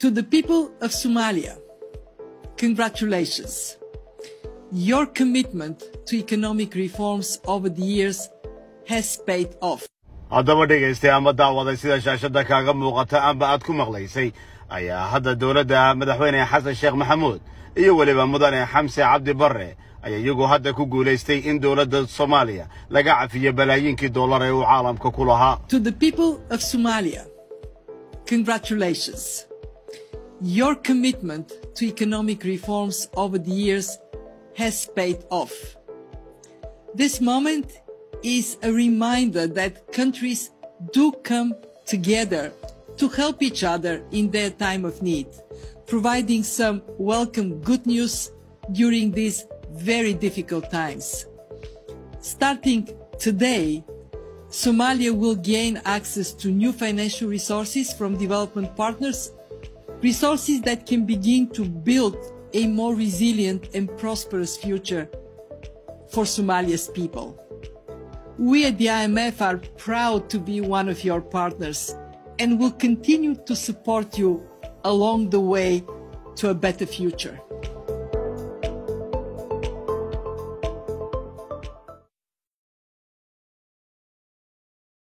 To the people of Somalia, congratulations. Your commitment to economic reforms over the years has paid off. haddaba dhegaystay ama daawaday sida shaashadda kaaga muuqata amba aad ku maqlaysay ayaa hadda dowladda madaxweyne xasan sheekh maxamuud iyo weliba mudane xamse cabdi barre ayaa iyagu hadda ku guulaystay in dowladda soomaaliya laga cafiyo balaayiinkii dollar ee uu caalamka ku lahaa Your commitment to economic reforms over the years has paid off. This moment is a reminder that countries do come together to help each other in their time of need, providing some welcome good news during these very difficult times. Starting today, Somalia will gain access to new financial resources from development partners, resources that can begin to build a more resilient and prosperous future for Somalia's people. We at the IMF are proud to be one of your partners and will continue to support you along the way to a better future.